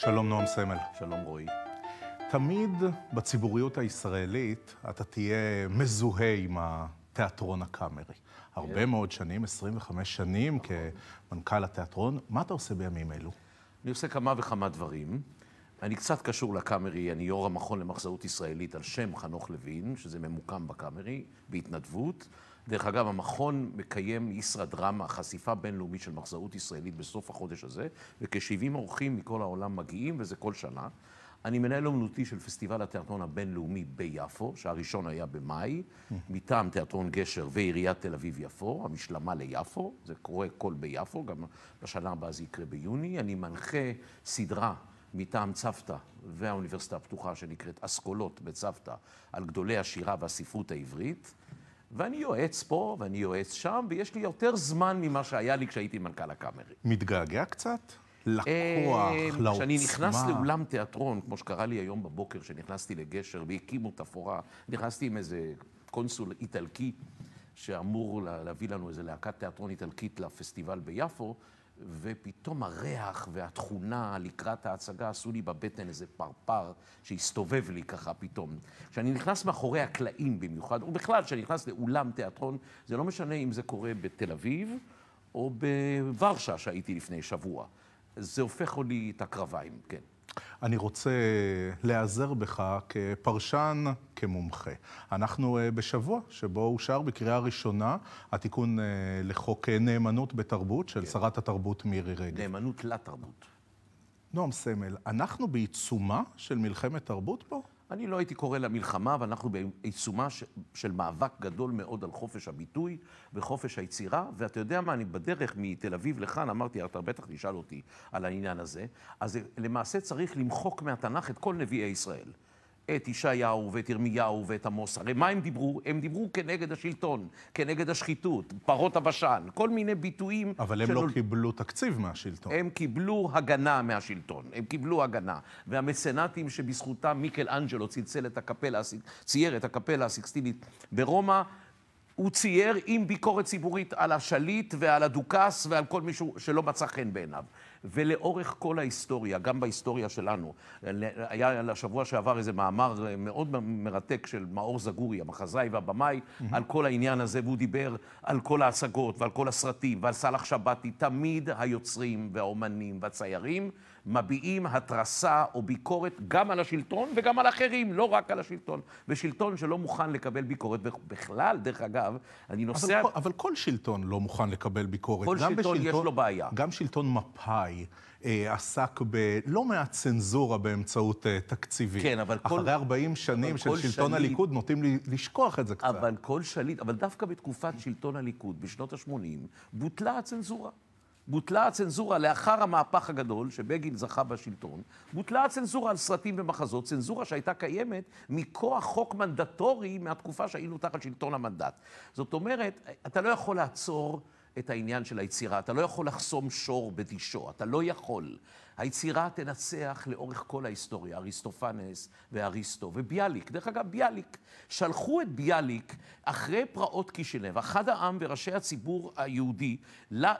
שלום נועם סמל. שלום רועי. תמיד בציבוריות הישראלית אתה תהיה מזוהה עם התיאטרון הקאמרי. הרבה מאוד שנים, 25 שנים כמנכ"ל התיאטרון. מה אתה עושה בימים אלו? אני עושה כמה וכמה דברים. אני קצת קשור לקאמרי, אני יו"ר המכון למחזאות ישראלית על שם חנוך לוין, שזה ממוקם בקאמרי, בהתנדבות. דרך אגב, המכון מקיים ישרא דרמה, חשיפה בינלאומית של מחזאות ישראלית בסוף החודש הזה, וכ-70 אורחים מכל העולם מגיעים, וזה כל שנה. אני מנהל אומנותי של פסטיבל התיאטרון הבינלאומי ביפו, שהראשון היה במאי, מטעם תיאטרון גשר ועיריית תל אביב-יפו, המשלמה ליפו, זה קורה כל ביפו, גם בשנה הבאה זה יקרה ביוני. אני מנחה סדרה מטעם צוותא והאוניברסיטה הפתוחה שנקראת אסכולות בצוותא, על גדולי השירה והספרות העברית. ואני יועץ פה, ואני יועץ שם, ויש לי יותר זמן ממה שהיה לי כשהייתי מנכ"ל הקאמרי. מתגעגע קצת? לכוח, לעוצמה. כשאני נכנס לאולם תיאטרון, כמו שקרה לי היום בבוקר, שנכנסתי לגשר והקימו תפאורה, נכנסתי עם איזה קונסול איטלקי, שאמור להביא לנו איזה להקת תיאטרון איטלקית לפסטיבל ביפו, ופתאום הריח והתכונה לקראת ההצגה עשו לי בבטן איזה פרפר שהסתובב לי ככה פתאום. כשאני נכנס מאחורי הקלעים במיוחד, ובכלל, כשאני נכנס לאולם תיאטרון, זה לא משנה אם זה קורה בתל אביב או בוורשה שהייתי לפני שבוע. זה הופך לי את הקרביים, כן. אני רוצה להיעזר בך כפרשן, כמומחה. אנחנו אה, בשבוע שבו אושר בקריאה ראשונה התיקון אה, לחוק נאמנות בתרבות של כן. שרת התרבות מירי רגב. נאמנות לתרבות. נועם סמל, אנחנו בעיצומה של מלחמת תרבות פה? אני לא הייתי קורא לה מלחמה, ואנחנו בעיצומה של מאבק גדול מאוד על חופש הביטוי וחופש היצירה, ואתה יודע מה, אני בדרך מתל אביב לכאן, אמרתי, אתה בטח תשאל אותי על העניין הזה, אז למעשה צריך למחוק מהתנ"ך את כל נביאי ישראל. את ישעיהו ואת ירמיהו ואת עמוס. הרי מה הם דיברו? הם דיברו כנגד השלטון, כנגד השחיתות, פרות הבשן, כל מיני ביטויים. אבל הם שלא... לא קיבלו תקציב מהשלטון. הם קיבלו הגנה מהשלטון, הם קיבלו הגנה. והמסנטים שבזכותם מיקל אנג'לו צלצל את הקפלה, צייר את הקפלה הסיקסטינית ברומא, הוא צייר עם ביקורת ציבורית על השליט ועל הדוכס ועל כל מישהו שלא מצא חן בעיניו. ולאורך כל ההיסטוריה, גם בהיסטוריה שלנו, היה לשבוע שעבר איזה מאמר מאוד מרתק של מאור זגורי, המחזאי והבמאי, mm-hmm. על כל העניין הזה, והוא דיבר על כל ההשגות ועל כל הסרטים ועל סאלח שבתי. תמיד היוצרים והאומנים והציירים מביעים התרסה או ביקורת גם על השלטון וגם על אחרים, לא רק על השלטון. ושלטון שלא מוכן לקבל ביקורת, בכלל, דרך אגב, אני נוסע... אבל, אבל כל שלטון לא מוכן לקבל ביקורת. כל שלטון בשלטון, יש לו בעיה. גם שלטון מפא"י. אה, עסק בלא מעט צנזורה באמצעות אה, תקציבים. כן, אבל כל... אחרי 40 שנים של שלטון שליט... הליכוד נוטים לי, לשכוח את זה קצת. אבל כל שליט, אבל דווקא בתקופת שלטון הליכוד, בשנות ה-80, בוטלה הצנזורה. בוטלה הצנזורה לאחר המהפך הגדול, שבגין זכה בשלטון, בוטלה הצנזורה על סרטים ומחזות, צנזורה שהייתה קיימת מכוח חוק מנדטורי מהתקופה שהיינו תחת שלטון המנדט. זאת אומרת, אתה לא יכול לעצור את העניין של היצירה, אתה לא יכול לחסום שור בדישו, אתה לא יכול. היצירה תנצח לאורך כל ההיסטוריה, אריסטופנס ואריסטו וביאליק. דרך אגב, ביאליק, שלחו את ביאליק אחרי פרעות קישינב, אחד העם וראשי הציבור היהודי,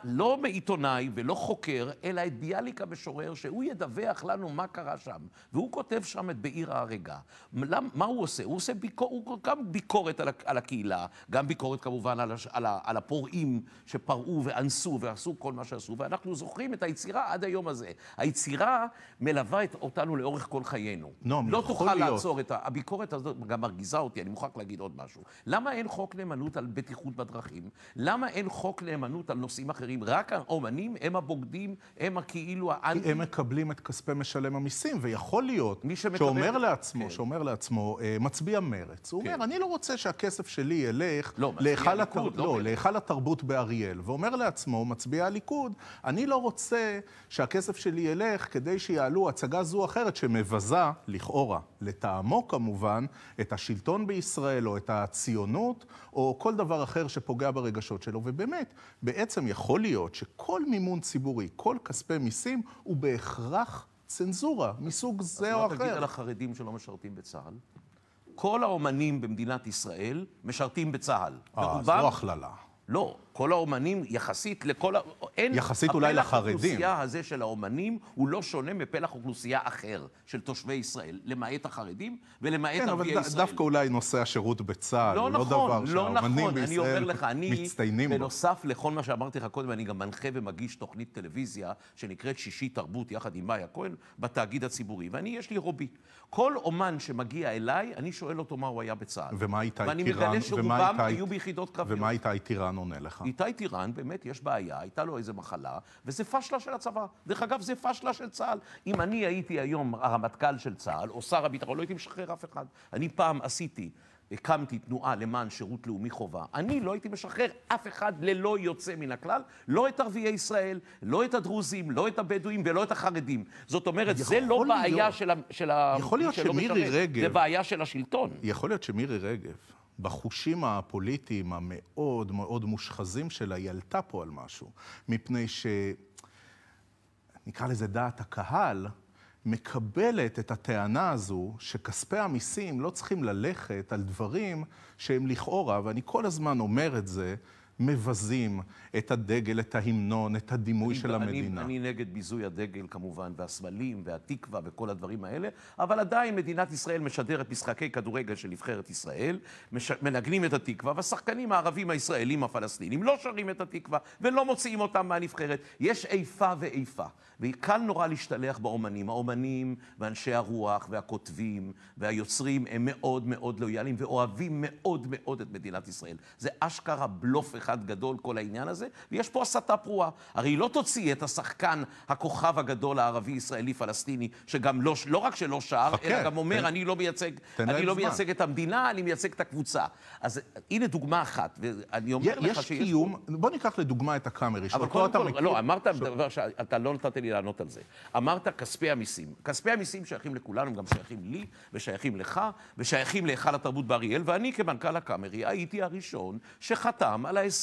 לא מעיתונאי ולא חוקר, אלא את ביאליק המשורר, שהוא ידווח לנו מה קרה שם. והוא כותב שם את בעיר ההרגה. מה הוא עושה? הוא עושה ביקור, הוא גם ביקורת על הקהילה, גם ביקורת כמובן על, על, על הפורעים שפרעו ואנסו ועשו כל מה שעשו, ואנחנו זוכרים את היצירה עד היום הזה. היצירה מלווה את, אותנו לאורך כל חיינו. נועם, לא יכול תוכל להיות. לעצור את ה... הביקורת הזאת גם מרגיזה אותי, אני מוכרח להגיד עוד משהו. למה אין חוק נאמנות על בטיחות בדרכים? למה אין חוק נאמנות על נושאים אחרים? רק האומנים הם הבוגדים, הם הכאילו האנטי... הם מקבלים את כספי משלם המיסים, ויכול להיות שמקבל... שאומר לעצמו, כן. שאומר לעצמו, אה, מצביע מרץ, הוא כן. אומר, אני לא רוצה שהכסף שלי ילך לא, להיכל. לא, לא, התרבות באריאל, ואומר לעצמו, מצביע הליכוד, אני לא רוצה שהכסף שלי ילך ילך כדי שיעלו הצגה זו או אחרת שמבזה, לכאורה, לטעמו כמובן, את השלטון בישראל או את הציונות, או כל דבר אחר שפוגע ברגשות שלו. ובאמת, בעצם יכול להיות שכל מימון ציבורי, כל כספי מיסים, הוא בהכרח צנזורה מסוג זה או אחר. אז מה תגיד על החרדים שלא משרתים בצה"ל? כל האומנים במדינת ישראל משרתים בצה"ל. אה, זו הכללה. לא. כל האומנים, יחסית לכל ה... אין... יחסית אולי הפלח לחרדים. האוכלוסייה הזה של האומנים הוא לא שונה מפלח אוכלוסייה אחר של תושבי ישראל, למעט החרדים ולמעט כן, ערביי אבל ד- ישראל. דווקא אולי נושא השירות בצה"ל, לא הוא לא נכון, דבר לא שהאומנים נכון. אני אומר בישראל לך, אני, מצטיינים בו. בנוסף לכל מה שאמרתי לך קודם, אני גם מנחה ומגיש תוכנית טלוויזיה שנקראת שישי תרבות, יחד עם מאיה כהן, בתאגיד הציבורי. ואני, יש לי רובי. כל אומן שמגיע אליי, אני שואל אותו מה הוא היה בצה"ל. ומה איתי ואני טירן, מגלה ומה שרובם איתי- היו ביחידות קרביות. ומה איתי טירן עונה לך? איתי טירן, באמת יש בעיה, הייתה לו איזה מחלה, וזה פשלה של הצבא. דרך אגב, זה פשלה של צה"ל. אם אני הייתי היום הרמטכ"ל של צה"ל, או שר הביטחון, לא הייתי משחרר אף אחד. אני פעם עשיתי, הקמתי תנועה למען שירות לאומי חובה. אני לא הייתי משחרר אף אחד ללא יוצא מן הכלל, לא את ערביי ישראל, לא את הדרוזים, לא את הבדואים ולא את החרדים. זאת אומרת, זה לא יכול בעיה להיות. של ה... של ה- יכול להיות שמירי רגב- זה בעיה של השלטון. יכול להיות שמירי רגב, בחושים הפוליטיים המאוד מאוד מושחזים שלה, היא עלתה פה על משהו. מפני ש... נקרא לזה דעת הקהל, מקבלת את הטענה הזו שכספי המיסים לא צריכים ללכת על דברים שהם לכאורה, ואני כל הזמן אומר את זה, מבזים את הדגל, את ההמנון, את הדימוי של אני- המדינה. אני נגד ביזוי הדגל כמובן, והסמלים, והתקווה וכל הדברים האלה, אבל עדיין מדינת ישראל משדרת משחקי כדורגל של נבחרת ישראל, מש... מנגנים את התקווה, והשחקנים הערבים הישראלים הפלסטינים לא שרים את התקווה ולא מוציאים אותם מהנבחרת. יש איפה ואיפה, וקל נורא להשתלח באומנים. האומנים ואנשי הרוח והכותבים והיוצרים הם מאוד מאוד לויאליים ואוהבים מאוד מאוד את מדינת ישראל. זה אשכרה בלוף אחד גדול, כל העניין הזה, ויש פה הסתה פרועה. הרי היא לא תוציא את השחקן, הכוכב הגדול הערבי-ישראלי-פלסטיני, שגם לא, לא רק שלא שר, חכה, אלא גם אומר, תן- אני לא מייצג, אני לא זמן. מייצג את המדינה, אני מייצג את הקבוצה. אז הנה דוגמה אחת, ואני אומר לך יש שיש... קיום, בוא ניקח לדוגמה את הקאמרי, אבל שאותו קודם אתה כל, מכיר. לא, אמרת דבר שאתה לא נתת לי לענות על זה. אמרת כספי המיסים. כספי המיסים שייכים לכולנו, גם שייכים לי, ושייכים לך, ושייכים להיכל התרבות באריאל, ואני כמנכ"ל הקאמרי הייתי הראשון שחתם על ההסכם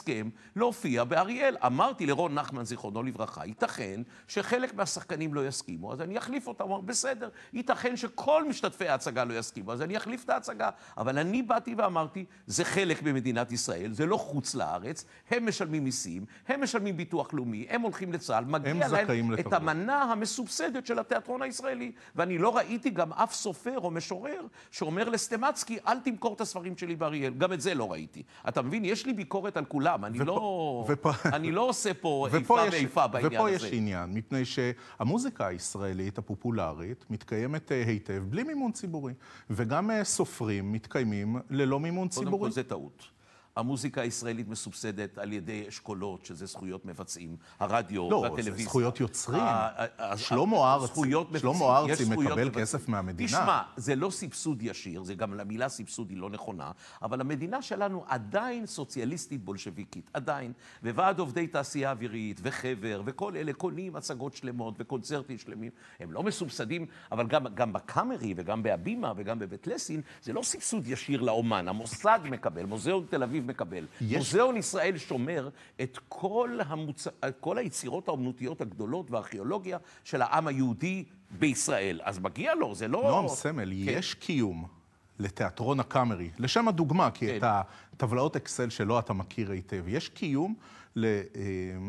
להופיע באריאל. אמרתי לרון נחמן, זיכרונו לברכה, ייתכן שחלק מהשחקנים לא יסכימו, אז אני אחליף אותם. הוא אמר, בסדר, ייתכן שכל משתתפי ההצגה לא יסכימו, אז אני אחליף את ההצגה. אבל אני באתי ואמרתי, זה חלק ממדינת ישראל, זה לא חוץ לארץ, הם משלמים מיסים, הם משלמים ביטוח לאומי, הם הולכים לצה"ל, מגיע הם להם את. המנה המסובסדת של התיאטרון הישראלי. ואני לא ראיתי גם אף סופר או משורר שאומר לסטמצקי, אל תמכור את הספרים שלי באריאל. גם את זה לא ראיתי. אתה מבין? יש לי ביקורת על כולם, אני לא... ופה- אני לא עושה פה איפה ופה ואיפה בעניין ופה הזה. יש עניין, מפני שהמוזיקה הישראלית הפופולרית מתקיימת אה, היטב בלי מימון ציבורי, וגם אה, סופרים מתקיימים ללא מימון קודם ציבורי. כל זה טעות. המוזיקה הישראלית מסובסדת על ידי אשכולות, שזה זכויות מבצעים, הרדיו לא, זה והטלוויזיה. זכויות יוצרים. ה- ה- ה- שלמה ארצי- זכויות שלמה ארצי זכויות מקבל. כסף מהמדינה. תשמע, זה לא סבסוד ישיר, זה גם המילה סבסוד היא לא נכונה, אבל המדינה שלנו עדיין סוציאליסטית בולשביקית, עדיין. וועד עובדי תעשייה אווירית, וחבר, וכל אלה קונים הצגות שלמות וקונצרטים שלמים. הם לא מסובסדים, אבל גם, גם בקאמרי וגם בהבימה וגם בבית לסין, זה לא סבסוד ישיר לאומן. המוסד מקבל, מוזיאון תל אביב מקבל. יש- מוזיאון ישראל שומר את כל, המוצ... את כל היצירות האומנותיות הגדולות והארכיאולוגיה של העם היהודי בישראל. אז מגיע לו, זה לא... נועם סמל, כן. יש קיום לתיאטרון הקאמרי, לשם הדוגמה, כי כן. את הטבלאות אקסל שלו אתה מכיר היטב, יש קיום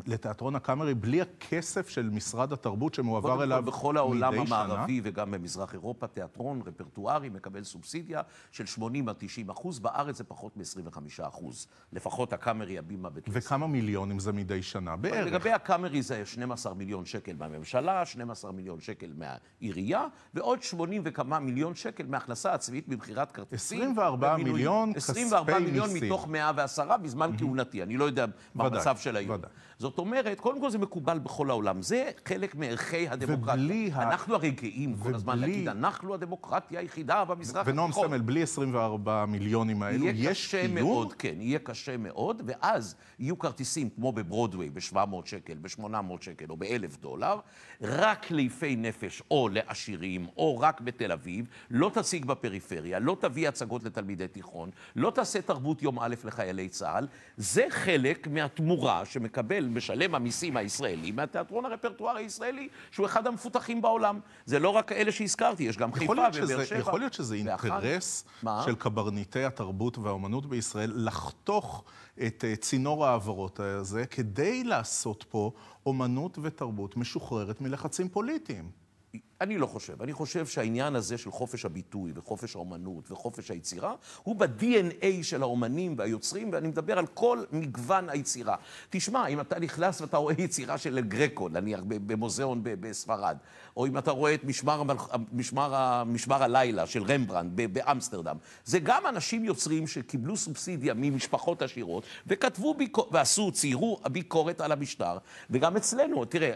לתיאטרון הקאמרי בלי הכסף של משרד התרבות שמועבר אליו כל, בכל העולם מדי שנה? המערבי וגם במזרח אירופה, תיאטרון רפרטוארי מקבל סובסידיה של 80 עד 90 אחוז, בארץ זה פחות מ-25 אחוז. לפחות הקאמרי, הבימה לסין. וכמה מיליונים זה מדי שנה? בערך. לגבי הקאמרי זה 12 מיליון שקל מהממשלה, 12 מיליון שקל מהעירייה, ועוד 80 וכמה מיליון שקל מהכנסה עצמית ממכירת כרטיסים. 24 ומינויים. מיליון 24 כספי מיליון מיסים. מתוך 110 בזמן כהונתי, אני לא יודע מה המצב של היום. ודאי. זאת אומרת, קודם כל זה מקובל בכל העולם. זה חלק מערכי הדמוקרטיה. אנחנו הרי גאים כל הזמן להגיד, אנחנו הדמוקרטיה היחידה במזרח ונועם התיכון. סמל, בלי 24 מיליונים האלו, יהיה יש קשה קיום? מאוד, כן, יהיה קשה מאוד, ואז יהיו כרטיסים כמו בברודוויי ב-700 שקל, ב-800 שקל או ב-1,000 דולר, רק ליפי נפש או לעשירים, או רק בתל אביב, לא תציג בפריפריה, לא תביא הצגות לתלמידי תיכון, לא תעשה תרבות יום א' לחיילי צה"ל, זה חלק מהתמורה שמקבל משלם המיסים הישראלי מהתיאטרון הרפרטוארי הישראלי, שהוא אחד המפותחים בעולם. זה לא רק אלה שהזכרתי, יש גם חיפה ובאר שבע. יכול להיות שזה אינטרס מה? של קברניטי התרבות והאומנות בישראל לחתוך את אה, צינור ההעברות הזה כדי לעשות פה אומנות ותרבות משוחררת מלחצים פוליטיים. אני לא חושב. אני חושב שהעניין הזה של חופש הביטוי וחופש האומנות וחופש היצירה הוא ב-DNA של האומנים והיוצרים, ואני מדבר על כל מגוון היצירה. תשמע, אם אתה נכנס ואתה רואה יצירה של גרקו, נניח, במוזיאון בספרד, או אם אתה רואה את משמר. משמר. משמר הלילה של רמברנד באמסטרדם, זה גם אנשים יוצרים שקיבלו סובסידיה ממשפחות עשירות, וכתבו, ביקור... ועשו, ציירו ביקורת על המשטר, וגם אצלנו, תראה,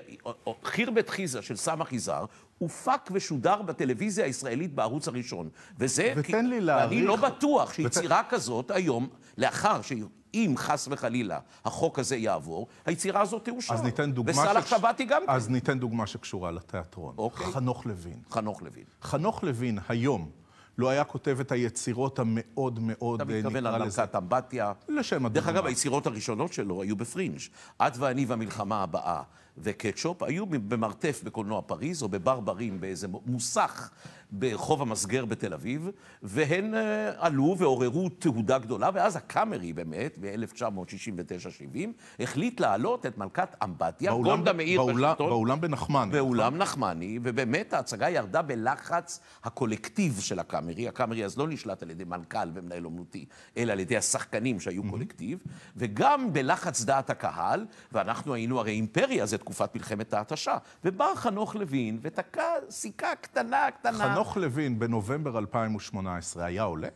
חירבת חיזה של סמך יזהר, הופק ושודר בטלוויזיה הישראלית בערוץ הראשון. וזה... ותן כי- לי להעריך- ואני לא בטוח ות- שיצירה כזאת היום, לאחר שאם חס וחלילה החוק הזה יעבור, היצירה הזאת תאושר. אז ניתן דוגמה... וסאלח שקש- שבתי גם כן. אז ניתן דוגמה שקשורה לתיאטרון. אוקיי. חנוך לוין. חנוך לוין. חנוך לוין היום לא היה כותב את היצירות המאוד מאוד, אתה מתכוון על מלכת אמבטיה. לשם דרך הדוגמה. אגב, היצירות הראשונות שלו היו בפרינג'. את ואני והמלחמה הבאה וקטשופ היו במרתף בקולנוע פריז, או בברברים באיזה מוסך ברחוב המסגר בתל אביב, והן אה, עלו ועוררו תהודה גדולה, ואז הקאמרי באמת, ב-1969-70, החליט להעלות את מלכת אמבטיה, באולם- גולדה מאיר בשלטון. באולם בנחמן. באולם נחמני, ובאמת ההצגה ירדה בלחץ הקולקטיב של הקאמרי. הקאמרי אז לא נשלט על ידי מנכ"ל ומנהל אומנותי, אלא על ידי השחקנים שהיו קולקטיב, וגם בלחץ דעת הקהל, ואנחנו היינו הרי אימפריה, זה תקופת מלחמת ההתשה. ובא חנוך לוין ותקע סיכה קטנה, קטנה. חנוך לוין בנובמבר 2018 היה עולה?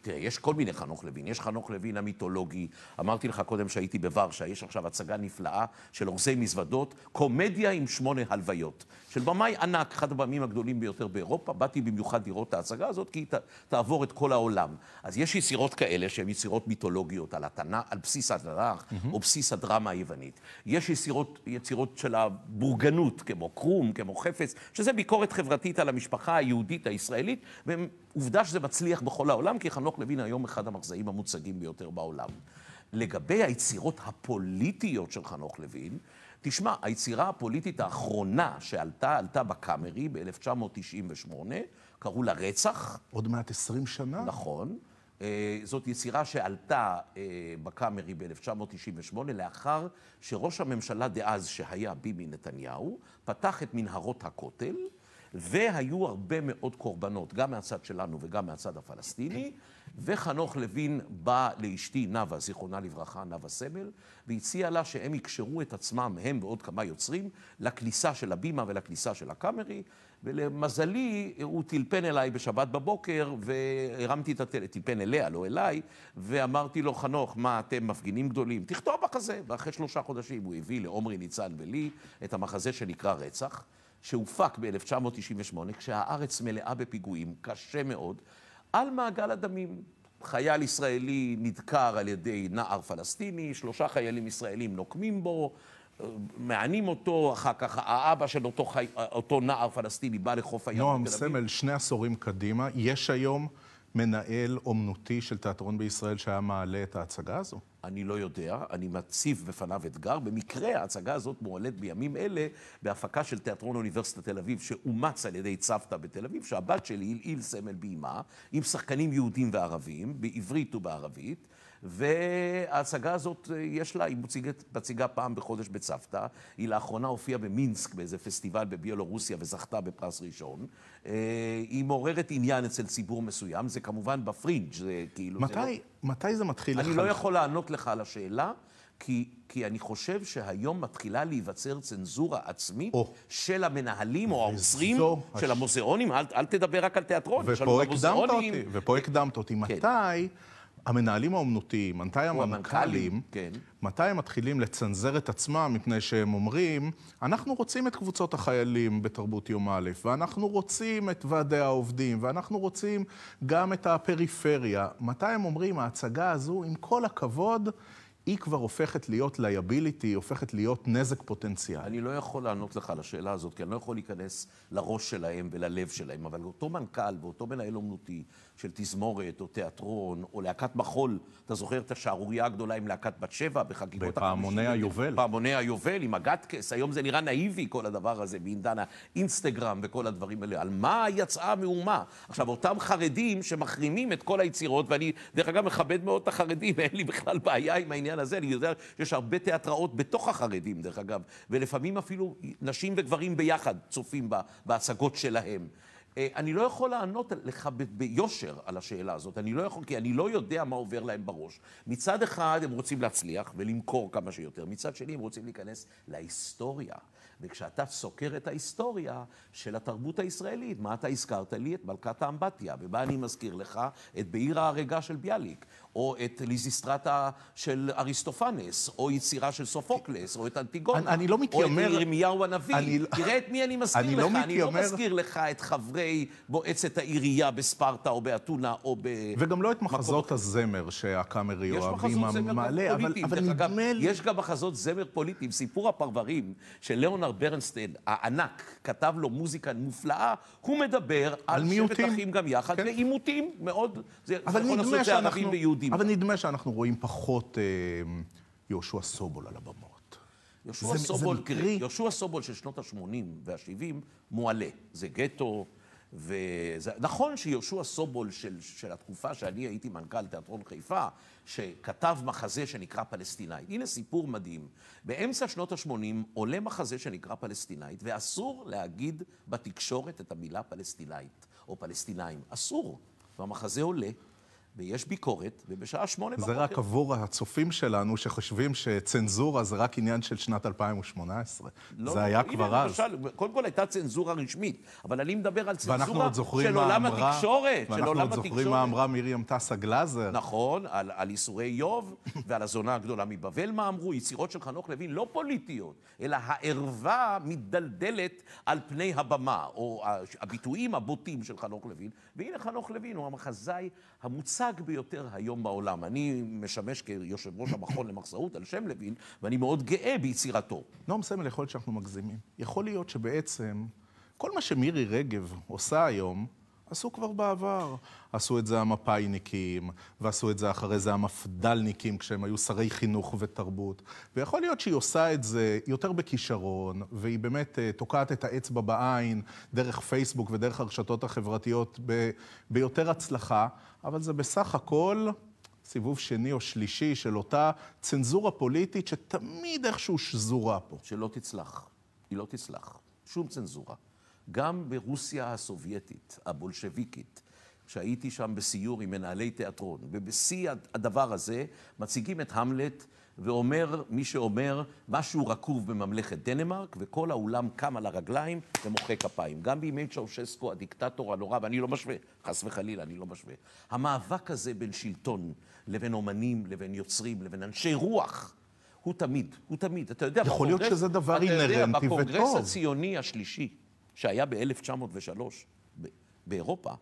תראה, יש כל מיני חנוך לוין. יש חנוך לוין המיתולוגי. אמרתי לך קודם שהייתי בוורשה, יש עכשיו הצגה נפלאה של אורזי מזוודות, קומדיה עם שמונה הלוויות. של במאי ענק, אחד הבמים הגדולים ביותר באירופה. באתי במיוחד לראות את ההצגה הזאת, כי היא תעבור את כל העולם. אז יש יצירות כאלה שהן יצירות מיתולוגיות על התנ"ך, על בסיס התנ"ך, או בסיס הדרמה היוונית. יש יצירות, יצירות של הבורגנות, כמו קרום, כמו חפץ, שזה ביקורת חברתית על המשפחה היהודית הישראלית, ועובדה שזה מצליח בכל העולם, כי חנוך לוין היום אחד המחזאים המוצגים ביותר בעולם. לגבי היצירות הפוליטיות של חנוך לוין, תשמע, היצירה הפוליטית האחרונה שעלתה, עלתה בקאמרי ב-1998, קראו לה רצח, עוד מעט 20 שנה? נכון. אה, זאת יצירה שעלתה אה, בקאמרי ב-1998, לאחר שראש הממשלה דאז, שהיה ביבי נתניהו, פתח את מנהרות הכותל, והיו הרבה מאוד קורבנות, גם מהצד שלנו וגם מהצד הפלסטיני, וחנוך לוין בא לאשתי נאוה, זיכרונה לברכה, נאוה סמל, והציע לה שהם יקשרו את עצמם, הם ועוד כמה יוצרים, לכניסה של הבימה ולכניסה של הקאמרי, ולמזלי, הוא טלפן אליי בשבת בבוקר, והרמתי את הטלפון, טלפן אליה, לא אליי, ואמרתי לו, חנוך, מה, אתם מפגינים גדולים? תכתוב מחזה. ואחרי שלושה חודשים הוא הביא לעומרי ניצן ולי את המחזה שנקרא רצח, שהופק ב-1998, כשהארץ מלאה בפיגועים, קשה מאוד, על מעגל הדמים. חייל ישראלי נדקר על ידי נער פלסטיני, שלושה חיילים ישראלים נוקמים בו, מענים אותו, אחר כך האבא של אותו, חי... אותו נער פלסטיני בא לחוף הים נועם. סמל, שני עשורים קדימה, יש היום מנהל אומנותי של תיאטרון בישראל שהיה מעלה את ההצגה הזו? אני לא יודע, אני מציב בפניו אתגר. במקרה ההצגה הזאת מועלית בימים אלה בהפקה של תיאטרון אוניברסיטת תל אביב, שאומץ על ידי צוותא בתל אביב, שהבת שלי, הלעיל סמל ביימה, עם שחקנים יהודים וערבים, בעברית ובערבית. וההצגה הזאת, יש לה, היא מציגת, מציגה פעם בחודש בצוותא. היא לאחרונה הופיעה במינסק באיזה פסטיבל בביולורוסיה וזכתה בפרס ראשון. אה, היא מעוררת עניין אצל ציבור מסוים, זה כמובן בפרינג', זה כאילו... זה לא... מתי, מתי זה מתחיל אני? לא יכול לענות לך על השאלה, כי, כי אני חושב שהיום מתחילה להיווצר צנזורה עצמית או. של המנהלים או העוצרים וזו של הש- המוזיאונים, אל, אל תדבר רק על תיאטרון, ופה הקדמת. אותי, ופה הקדמת אותי. כן. מתי המנהלים האומנותיים, מתי המנכ"לים, המנכ"לים, כן. מתי הם מתחילים לצנזר את עצמם מפני שהם אומרים, אנחנו רוצים את קבוצות החיילים בתרבות יום א', ואנחנו רוצים את ועדי העובדים, ואנחנו רוצים גם את הפריפריה. מתי הם אומרים, ההצגה הזו, עם כל הכבוד, היא כבר הופכת להיות היא הופכת להיות נזק פוטנציאלי. אני לא יכול לענות לך על השאלה הזאת, כי אני לא יכול להיכנס לראש שלהם וללב שלהם, אבל אותו מנכ"ל ואותו מנהל אומנותי של תזמורת או תיאטרון או להקת מחול, אתה זוכר את השערורייה הגדולה עם להקת בת שבע בחגיגות בפעמוני היובל. פעמוני היובל עם הגטקס, היום זה נראה נאיבי כל הדבר הזה, בעידן האינסטגרם וכל הדברים האלה. על מה יצאה המהומה? עכשיו, אותם חרדים שמחרימים את כל היצירות, ואני דרך אגב מכבד מאוד את החרדים, אין לי בכלל בעיה עם העניין הזה, אני יודע שיש הרבה תיאטראות בתוך החרדים, דרך אגב, ולפעמים אפילו נשים וגברים ביחד צופים בהצגות שלהם. אה, אני לא יכול לענות לך ביושר על השאלה הזאת, אני לא יכול, כי אני לא יודע מה עובר להם בראש. מצד אחד הם רוצים להצליח ולמכור כמה שיותר, מצד שני הם רוצים להיכנס להיסטוריה. וכשאתה סוקר את ההיסטוריה של התרבות הישראלית, מה אתה הזכרת לי? את מלכת האמבטיה, ובה אני מזכיר לך את בעיר ההרגה של ביאליק, או את ליזיסטרטה של אריסטופנס, או יצירה של סופוקלס, או את אנטיגונה, אני, אני לא מתיימר... או את ירמיהו הנביא. אני... תראה את מי אני מזכיר אני לך. לא מתיימר... אני לא מזכיר לך את חברי מועצת העירייה בספרטה או באתונה או ב... וגם לא את מחזות מקום... הזמר שהקאמרי אוהבים מעלה, אבל, אבל נדמה לי... יש גם מחזות זמר פוליטיים. סיפור הפרברים של ליאונרד ברנסטיין, הענק, כתב לו מוזיקה מופלאה, הוא מדבר על, על שבט אחים גם יחד, כן. ועימותים מאוד, זה יכול לעשות זה ערבים ויהודים. אבל נדמה שאנחנו רואים פחות אה, יהושע סובול על הבמות. יהושע סובול, יהושע סובול של שנות ה-80 וה-70 מועלה. זה גטו, וזה נכון שיהושע סובול של, של התקופה שאני הייתי מנכ"ל תיאטרון חיפה, שכתב מחזה שנקרא פלסטינאית. הנה סיפור מדהים. באמצע שנות ה-80 עולה מחזה שנקרא פלסטינאית, ואסור להגיד בתקשורת את המילה פלסטינאית או פלסטינאים. אסור. והמחזה עולה. ויש ביקורת, ובשעה שמונה בבוקר... זה רק עבור הצופים שלנו שחושבים שצנזורה זה רק עניין של שנת 2018. לא, זה היה כבר אז. למשל, קודם כל הייתה צנזורה רשמית, אבל אני מדבר על צנזורה של עולם אמרה, התקשורת, של עולם התקשורת. ואנחנו עוד זוכרים מה אמרה מרים טסה גלאזר. נכון, על, על איסורי איוב ועל הזונה הגדולה מבבל, מה אמרו? יצירות של חנוך לוין לא פוליטיות, אלא הערווה מתדלדלת על פני הבמה, או הביטויים הבוטים של חנוך לוין, והנה חנוך לוין הוא המחזאי המוצג ביותר היום בעולם. אני משמש כיושב ראש המכון למחזאות על שם לוין, ואני מאוד גאה ביצירתו. נועם סמל, יכול להיות שאנחנו מגזימים. יכול להיות שבעצם כל מה שמירי רגב עושה היום, עשו כבר בעבר. עשו את זה המפאיניקים, ועשו את זה אחרי זה המפד"לניקים, כשהם היו שרי חינוך ותרבות. ויכול להיות שהיא עושה את זה יותר בכישרון, והיא באמת uh, תוקעת את האצבע בעין דרך פייסבוק ודרך הרשתות החברתיות ב- ביותר הצלחה, אבל זה בסך הכל סיבוב שני או שלישי של אותה צנזורה פוליטית שתמיד איכשהו שזורה פה. שלא תצלח. היא לא תצלח. שום צנזורה. גם ברוסיה הסובייטית, הבולשביקית, שהייתי שם בסיור עם מנהלי תיאטרון, ובשיא הדבר הזה מציגים את המלט, ואומר מי שאומר משהו רקוב בממלכת דנמרק, וכל האולם קם על הרגליים ומוחא כפיים. גם בימי צ'אושסקו, הדיקטטור הנורא, ואני לא משווה, חס וחלילה, אני לא משווה. המאבק הזה בין שלטון לבין אומנים, לבין יוצרים, לבין אנשי רוח, הוא תמיד, הוא תמיד. אתה יודע, יכול להיות שזה דבר אינהרנטי וטוב. בקונגרס הציוני השלישי, שהיה ב-1903 באירופה,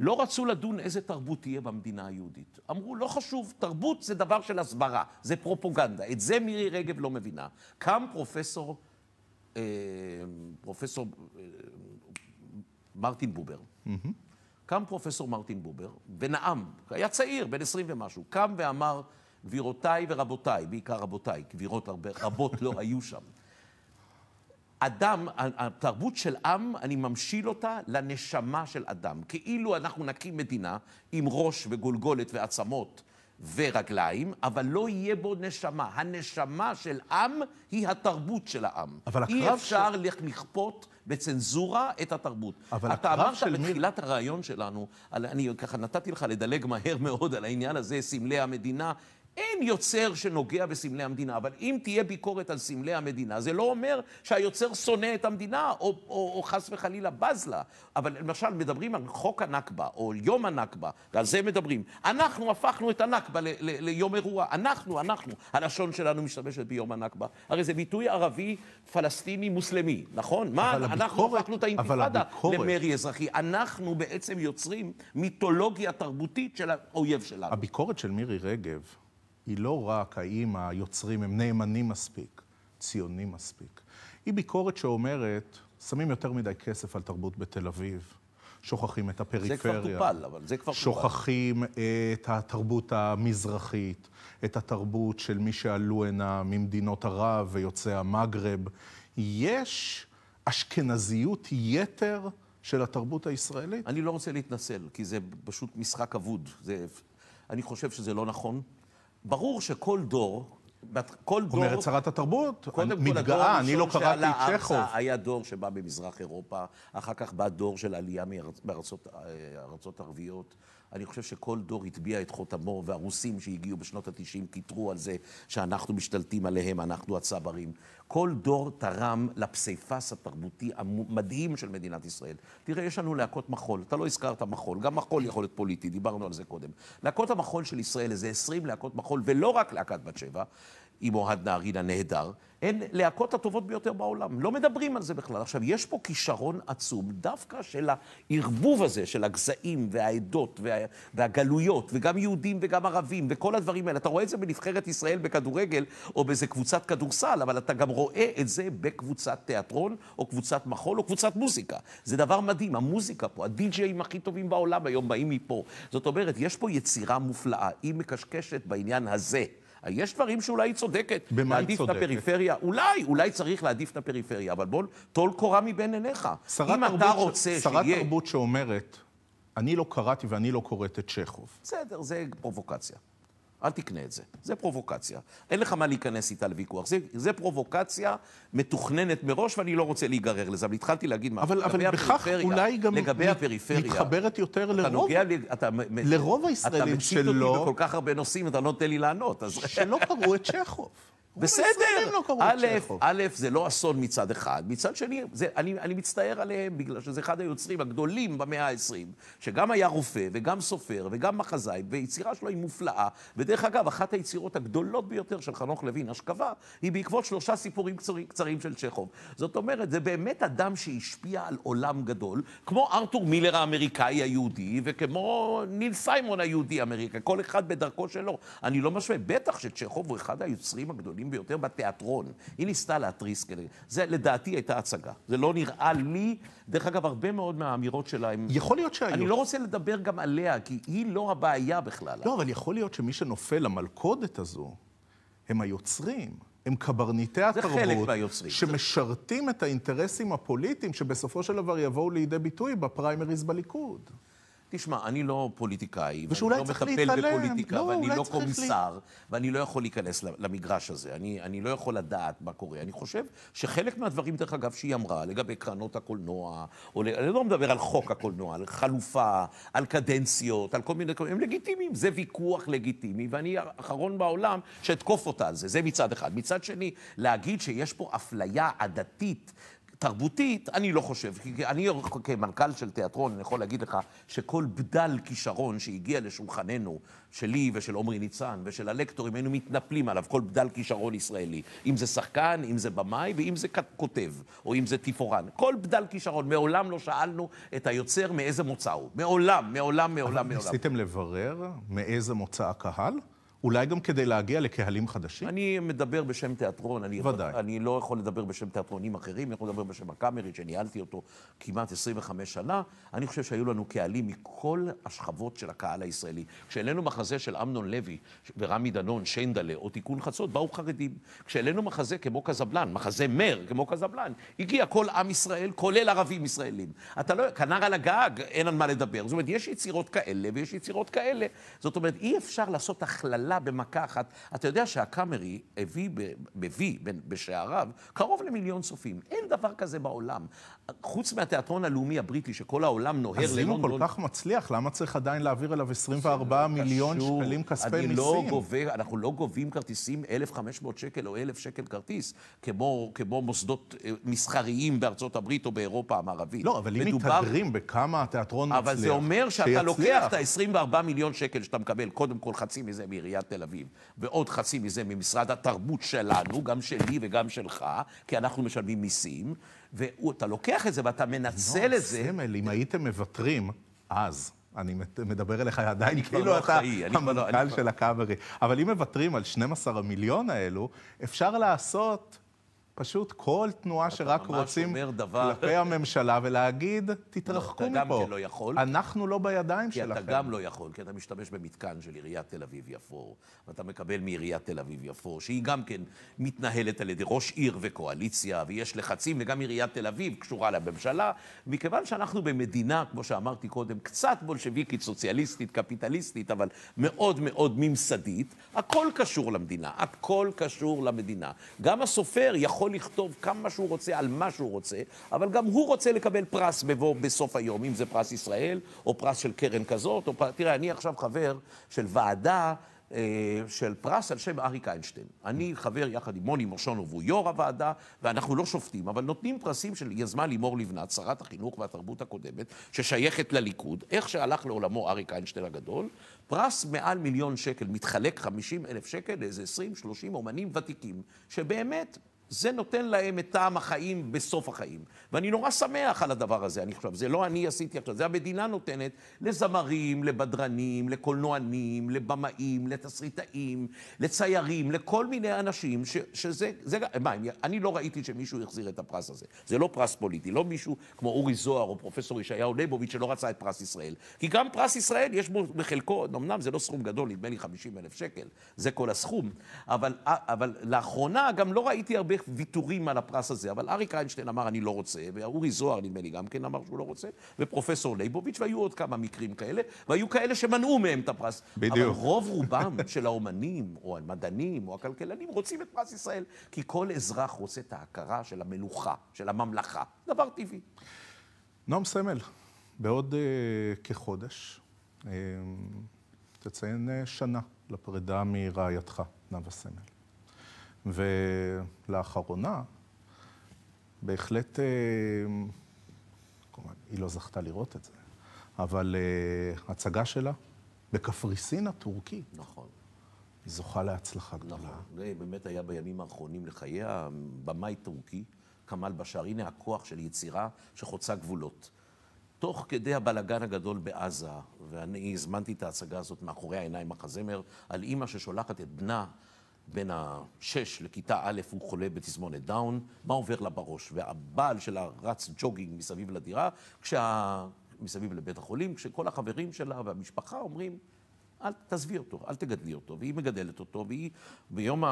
לא רצו לדון איזה תרבות תהיה במדינה היהודית. אמרו, לא חשוב, תרבות זה דבר של הסברה, זה פרופוגנדה. את זה מירי רגב לא מבינה. קם פרופסור, אה, פרופסור אה, מרטין בובר. Mm-hmm. קם פרופסור מרטין בובר ונאם, היה צעיר, בן עשרים ומשהו, קם ואמר, גבירותיי ורבותיי, בעיקר רבותיי, גבירות הרבה, רבות לא היו שם. אדם, התרבות של עם, אני ממשיל אותה לנשמה של אדם. כאילו אנחנו נקים מדינה עם ראש וגולגולת ועצמות ורגליים, אבל לא יהיה בו נשמה. הנשמה של עם היא התרבות של העם. אבל הקרב אי אפשר של... לכפות בצנזורה את התרבות. אבל אתה אמרת של בתחילת מי... הרעיון שלנו, אני ככה נתתי לך לדלג מהר מאוד על העניין הזה, סמלי המדינה. אין יוצר שנוגע בסמלי המדינה, אבל אם תהיה ביקורת על סמלי המדינה, זה לא אומר שהיוצר שונא את המדינה, או, או, או חס וחלילה בז לה. אבל למשל, מדברים על חוק הנכבה, או יום הנכבה, ועל זה מדברים. אנחנו הפכנו את הנכבה ל, ל, ליום אירוע. אנחנו, אנחנו. הלשון שלנו משתמשת ביום הנכבה. הרי זה ביטוי ערבי פלסטיני מוסלמי, נכון? מה, הביקורת, אנחנו הפכנו את האינתיפאדה למרי אזרחי. אנחנו בעצם יוצרים מיתולוגיה תרבותית של האויב שלנו. הביקורת של מירי רגב... היא לא רק האם היוצרים הם נאמנים מספיק, ציונים מספיק. היא ביקורת שאומרת, שמים יותר מדי כסף על תרבות בתל אביב, שוכחים את הפריפריה. זה כבר טופל, אבל זה כבר טופל. שוכחים את התרבות המזרחית, את התרבות של מי שעלו הנה ממדינות ערב ויוצאי המגרב. יש אשכנזיות יתר של התרבות הישראלית? אני לא רוצה להתנצל, כי זה פשוט משחק אבוד. זה, אני חושב שזה לא נכון. ברור שכל דור, כל דור... אומרת שרת התרבות, מתגאה, אני לא קראתי את צ'כוב. היה דור שבא במזרח אירופה, אחר כך בא דור של עלייה מארצות ערביות. אני חושב שכל דור הטביע את חותמו, והרוסים שהגיעו בשנות ה-90 קיטרו על זה שאנחנו משתלטים עליהם, אנחנו הצברים. כל דור תרם לפסיפס התרבותי המדהים של מדינת ישראל. תראה, יש לנו להקות מחול, אתה לא הזכרת מחול, גם מחול יכול להיות פוליטי, דיברנו על זה קודם. להקות המחול של ישראל זה 20 להקות מחול, ולא רק להקת בת שבע, עם אוהד נהרין הנהדר, הן להקות הטובות ביותר בעולם. לא מדברים על זה בכלל. עכשיו, יש פה כישרון עצום, דווקא של הערבוב הזה, של הגזעים והעדות וה, והגלויות, וגם יהודים וגם ערבים, וכל הדברים האלה. אתה רואה את זה בנבחרת ישראל בכדורגל, או באיזה קבוצת כדורסל, אבל אתה גם רואה את זה בקבוצת תיאטרון, או קבוצת מחול, או קבוצת מוזיקה. זה דבר מדהים, המוזיקה פה, הדי-ג'אים הכי טובים בעולם היום באים מפה. זאת אומרת, יש פה יצירה מופלאה, היא מקשקשת בעניין הזה. יש דברים שאולי היא צודקת. במה היא צודקת? להעדיף את הפריפריה. אולי, אולי צריך להעדיף את הפריפריה, אבל בוא, טול קורה מבין עיניך. אם אתה רוצה ש... שרת שיהיה... תרבות שאומרת, אני לא קראתי ואני לא קוראת את צ'כוב. בסדר, זה פרובוקציה. אל תקנה את זה. זה פרובוקציה. אין לך מה להיכנס איתה לוויכוח. זה, זה פרובוקציה מתוכננת מראש, ואני לא רוצה להיגרר לזה. אבל התחלתי להגיד משהו. אבל, אבל בכך אולי גם לגבי הפריפריה, מתחברת יותר לרוב, נוגע, אתה, לרוב הישראלים שלא... אתה מצית אותי בכל כך הרבה נושאים, אתה לא נותן לי לענות. אז... שלא קראו את צ'כוב. בסדר. א', א', זה לא אסון מצד אחד. מצד שני, זה, אני, אני מצטער עליהם, בגלל שזה אחד היוצרים הגדולים במאה ה-20, שגם היה רופא וגם סופר וגם מחזאי, ויצירה שלו היא מופלאה. ודרך אגב, אחת היצירות הגדולות ביותר של חנוך לוין, אשכבה, היא בעקבות שלושה סיפורים קצרים, קצרים של צ'כוב. זאת אומרת, זה באמת אדם שהשפיע על עולם גדול, כמו ארתור מילר האמריקאי היהודי, וכמו ניל סיימון היהודי האמריקאי, כל אחד בדרכו שלו. אני לא משווה, בטח שצ'כוב הוא אחד היוצרים הגדולים הגדולים ביותר בתיאטרון. היא ניסתה להתריס כדי... זה לדעתי הייתה הצגה. זה לא נראה לי, דרך אגב, הרבה מאוד מהאמירות שלה הם... יכול להיות שהיו. אני לא רוצה לדבר גם עליה, כי היא לא הבעיה בכלל. לא, אבל יכול להיות שמי שנופל למלכודת הזו, הם היוצרים. הם קברניטי התרבות, שמשרתים את האינטרסים הפוליטיים שבסופו של דבר יבואו לידי ביטוי בפריימריז בליכוד. תשמע, אני לא פוליטיקאי, ואני לא מטפל בפוליטיקה, לא, ואני לא קומיסר, לי... ואני לא יכול להיכנס למגרש הזה. אני, אני לא יכול לדעת מה קורה. אני חושב שחלק מהדברים, דרך אגב, שהיא אמרה, לגבי קרנות הקולנוע, או אני לא מדבר על חוק הקולנוע, על חלופה, על קדנציות, על כל מיני... הם לגיטימיים, זה ויכוח לגיטימי, ואני האחרון בעולם שאתקוף אותה על זה. זה מצד אחד. מצד שני, להגיד שיש פה אפליה עדתית תרבותית, אני לא חושב. כי אני כמנכ"ל של תיאטרון, אני יכול להגיד לך שכל בדל כישרון שהגיע לשולחננו, שלי ושל עמרי ניצן ושל הלקטורים, היינו מתנפלים עליו, כל בדל כישרון ישראלי. אם זה שחקן, אם זה במאי ואם זה כותב, או אם זה תפאורן. כל בדל כישרון. מעולם לא שאלנו את היוצר מאיזה מוצא הוא. מעולם, מעולם, מעולם, מעולם. ניסיתם לברר מאיזה מוצא הקהל? אולי גם כדי להגיע לקהלים חדשים? אני מדבר בשם תיאטרון. אני ודאי. יכול, אני לא יכול לדבר בשם תיאטרונים אחרים, אני יכול לדבר בשם הקאמרית, שניהלתי אותו כמעט 25 שנה. אני חושב שהיו לנו קהלים מכל השכבות של הקהל הישראלי. כשהעלינו מחזה של אמנון לוי ורמי דנון, שיינדלה או תיקון חצות, באו חרדים. כשהעלינו מחזה כמו קזבלן, מחזה מר כמו קזבלן, הגיע כל עם ישראל, כולל ערבים ישראלים. אתה לא, כנר על הגג, אין על מה לדבר. זאת אומרת, יש יצירות כאלה ויש יצירות כאלה. זאת אומרת, אי אפשר לעשות הכללה. עלה במכה אחת. אתה יודע שהקאמרי הביא, מביא בשעריו קרוב למיליון צופים. אין דבר כזה בעולם. חוץ מהתיאטרון הלאומי הבריטי, שכל העולם נוהר ללונדון... אז אם הוא כל כך מצליח, למה צריך עדיין להעביר אליו 24 מיליון. שקלים כספי מיסים? לא גובה, אנחנו לא גובים כרטיסים 1,500 שקל או 1,000 שקל כרטיס, כמו, כמו מוסדות אה, מסחריים בארצות הברית או באירופה המערבית. לא, אבל אם מדובר... מתהדרים בכמה התיאטרון מצליח, אבל זה אומר שאתה שיצליח. לוקח את ה-24 מיליון שקל שאתה מקבל, קודם כל חצי מזה מעיריית תל אביב, ועוד חצי מזה ממשרד התרבות שלנו, גם שלי וגם שלך, כי אנחנו משלמים מיסים, ואתה לוקח את זה ואתה מנצל את זה... סמל, אם הייתם מוותרים אז אני מדבר אליך עדיין כאילו לא אתה לא- המנכ"ל של הקאמרי. אבל אם מוותרים על 12 המיליון האלו, אפשר לעשות פשוט כל תנועה שרק רוצים דבר- כלפי הממשלה ולהגיד, תתרחקו אתה גם מפה. כן לא יכול. אנחנו לא בידיים כי אתה שלכם. גם לא יכול, כי אתה משתמש במתקן של עיריית תל אביב-יפו, ואתה מקבל מעיריית תל אביב-יפו, שהיא גם כן מתנהלת על ידי ראש עיר וקואליציה, ויש לחצים, וגם עיריית תל אביב קשורה לממשלה. מכיוון שאנחנו במדינה, כמו שאמרתי קודם, קצת בולשביקית, סוציאליסטית, קפיטליסטית, אבל מאוד מאוד ממסדית, הכל קשור למדינה, הכל קשור למדינה. גם הסופר יכול לכתוב כמה שהוא רוצה על מה שהוא רוצה, אבל גם הוא רוצה לקבל פרס בבוא בסוף היום, אם זה פרס ישראל, או פרס של קרן כזאת, או פרס... תראה, אני עכשיו חבר של ועדה אה, של פרס על שם אריק איינשטיין. אני חבר יחד עם מוני מושונוב, הוא יו"ר הוועדה, ואנחנו לא שופטים, אבל נותנים פרסים של יזמה לימור לבנת, שרת החינוך והתרבות הקודמת, ששייכת לליכוד, איך שהלך לעולמו אריק איינשטיין הגדול, פרס מעל מיליון שקל, מתחלק 50 אלף שקל לאיזה 20-30 אומנים ותיקים, שבאמת... זה נותן להם את טעם החיים בסוף החיים. ואני נורא שמח על הדבר הזה, אני חושב. זה לא אני עשיתי עכשיו, זה המדינה נותנת לזמרים, לבדרנים, לקולנוענים, לבמאים, לתסריטאים, לציירים, לכל מיני אנשים, ש, שזה... זה, מה, אני- אני לא ראיתי שמישהו החזיר את הפרס הזה. זה לא פרס פוליטי, לא מישהו כמו אורי זוהר או פרופסור ישעיהו ליבוביץ' שלא רצה את פרס ישראל. כי גם פרס ישראל, יש בו בחלקו, אמנם זה לא סכום גדול, נדמה לי 50 אלף שקל, זה כל הסכום, אבל, אבל לאחרונה גם לא ראיתי הרבה ויתורים על הפרס הזה, אבל אריק איינשטיין אמר אני לא רוצה, ואורי זוהר נדמה לי גם כן אמר שהוא לא רוצה, ופרופסור ליבוביץ', והיו עוד כמה מקרים כאלה, והיו כאלה שמנעו מהם את הפרס. בדיוק. אבל רוב רובם של האומנים, או המדענים, או הכלכלנים, רוצים את פרס ישראל, כי כל אזרח רוצה את ההכרה של המלוכה, של הממלכה. דבר טבעי. נועם סמל, בעוד אה, כחודש אה, תציין אה, שנה לפרידה מרעייתך, נאוה סמל. ולאחרונה, בהחלט, אה, כלומר, היא לא זכתה לראות את זה, אבל אה, הצגה שלה בקפריסין הטורקי, נכון. היא זוכה להצלחה גדולה. נכון. זה באמת היה בימים האחרונים לחייה, במאי טורקי, כמאל בשאר. הנה הכוח של יצירה שחוצה גבולות. תוך כדי הבלגן הגדול בעזה, ואני הזמנתי את ההצגה הזאת מאחורי העיניים מחזמר, על אימא ששולחת את בנה בין השש לכיתה א', הוא חולה בתסמונת דאון, מה עובר לה בראש? והבעל שלה רץ ג'וגינג מסביב לדירה, כשה... מסביב לבית החולים, כשכל החברים שלה והמשפחה אומרים, אל תעזבי אותו, אל תגדלי אותו. והיא מגדלת אותו, והיא ביום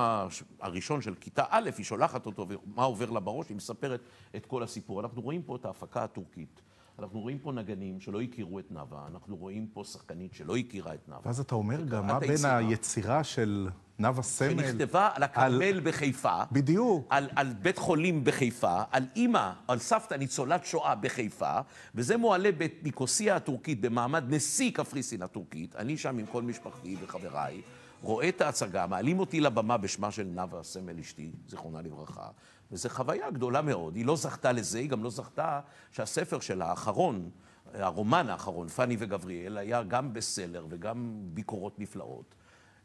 הראשון של כיתה א', היא שולחת אותו, ומה עובר לה בראש, היא מספרת את כל הסיפור. אנחנו רואים פה את ההפקה הטורקית. אנחנו רואים פה נגנים שלא הכירו את נאוה, אנחנו רואים פה שחקנית שלא הכירה את נאוה. ואז אתה אומר גם, מה בין היצירה. היצירה של נאוה סמל... שנכתבה על הכרמל בחיפה, בדיוק. על, על בית חולים בחיפה, על אימא, על סבתא ניצולת שואה בחיפה, וזה מועלה בניקוסיה הטורקית במעמד נשיא קפריסין הטורקית, אני שם עם כל משפחתי וחבריי, רואה את ההצגה, מעלים אותי לבמה בשמה של נאוה סמל אשתי, זיכרונה לברכה, וזו חוויה גדולה מאוד. היא לא זכתה לזה, היא גם לא זכתה שהספר שלה האחרון, הרומן האחרון, פאני וגבריאל, היה גם בסלר וגם ביקורות נפלאות.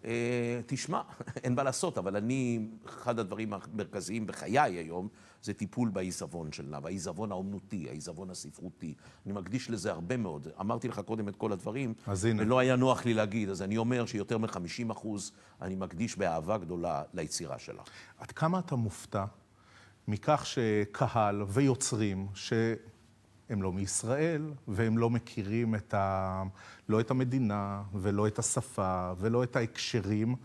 אה, תשמע, אין מה לעשות, אבל אני, אחד הדברים המרכזיים בחיי היום, זה טיפול בעיזבון של נאוה, העיזבון האומנותי, העיזבון הספרותי. אני מקדיש לזה הרבה מאוד. אמרתי לך קודם את כל הדברים, אז הנה. ולא היה נוח לי להגיד, אז אני אומר שיותר מ-50 אחוז אני מקדיש באהבה גדולה ליצירה שלה. עד כמה אתה מופתע מכך שקהל ויוצרים, שהם לא מישראל, והם לא מכירים את ה... לא את המדינה, ולא את השפה, ולא את ההקשרים,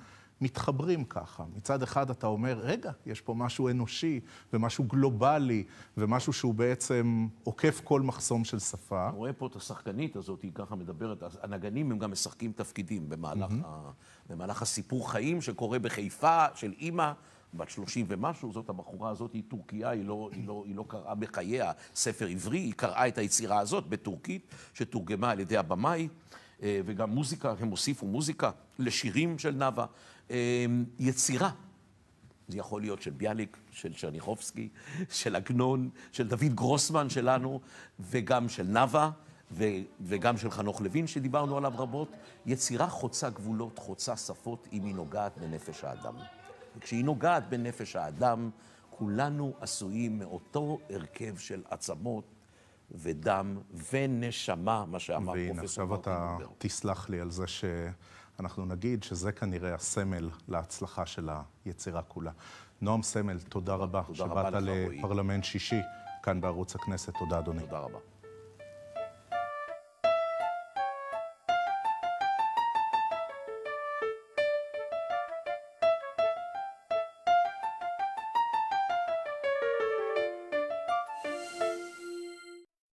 מתחברים ככה. מצד אחד אתה אומר, רגע, יש פה משהו אנושי, ומשהו גלובלי, ומשהו שהוא בעצם עוקף כל מחסום של שפה. רואה פה את השחקנית הזאת, היא ככה מדברת, הנגנים הם גם משחקים תפקידים במהלך, ה, במהלך הסיפור חיים שקורה בחיפה של אימא. בת 30 ומשהו, זאת הבחורה הזאת, היא טורקיה, היא לא, היא, לא, היא לא קראה בחייה ספר עברי, היא קראה את היצירה הזאת בטורקית, שתורגמה על ידי הבמאי, אה, וגם מוזיקה, הם הוסיפו מוזיקה לשירים של נאוה. אה, יצירה, זה יכול להיות של ביאליק, של צ'רניחובסקי, של עגנון, של דוד גרוסמן שלנו, וגם של נאוה, ו- וגם של חנוך לוין שדיברנו עליו רבות. יצירה חוצה גבולות, חוצה שפות, אם היא נוגעת בנפש האדם. וכשהיא נוגעת בנפש האדם, כולנו עשויים מאותו הרכב של עצמות ודם ונשמה, מה שאמר והנה, פרופסור עכשיו מרטין אתה. תסלח לי על זה שאנחנו נגיד שזה כנראה הסמל להצלחה של היצירה כולה. נועם סמל, תודה רבה תודה רבה שבאת לך, רועי. לפרלמנט שישי כאן בערוץ הכנסת. תודה, אדוני. תודה רבה.